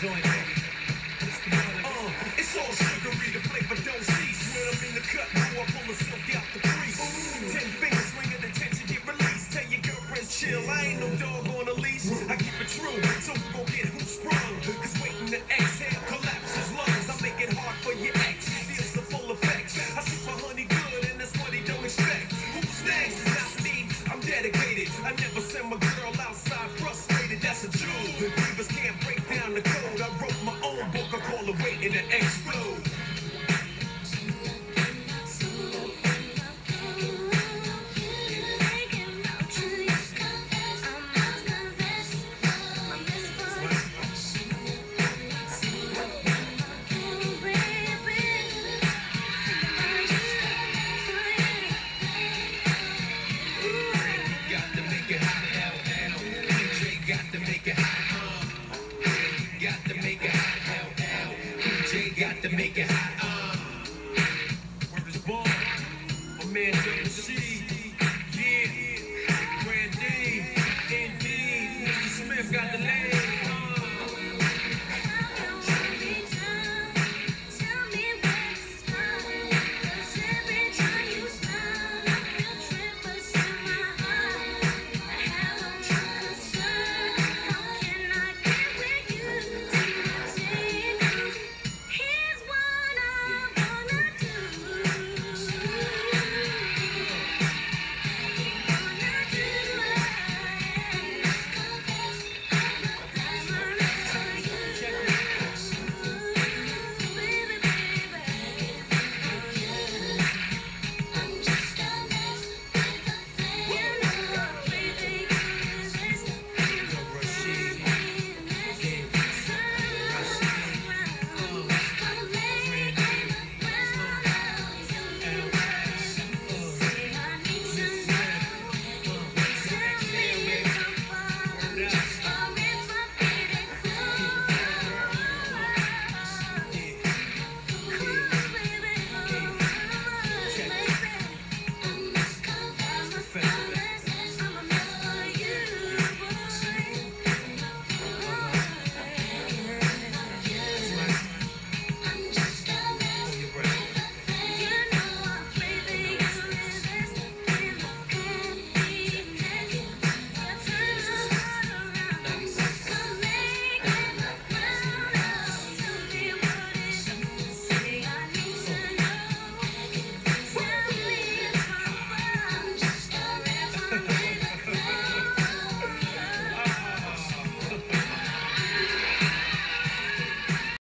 the blazing joint, baby. Let's be honest. Uh, it's all sugary, the flavor don't cease. When I'm in the cut, know I pull the silk out the crease. Ten fingers swinging, the tension get released. Tell your girlfriends chill, I ain't no dog on a leash. I keep it true, so we gon' get who sprung. Cause waiting to exhale collapses lungs. I make it hard for your ex. Feels the full effects. I see my honey good, and that's what he don't expect. Who's next? Not me, I'm dedicated. I never send my girl outside to make it